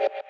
you.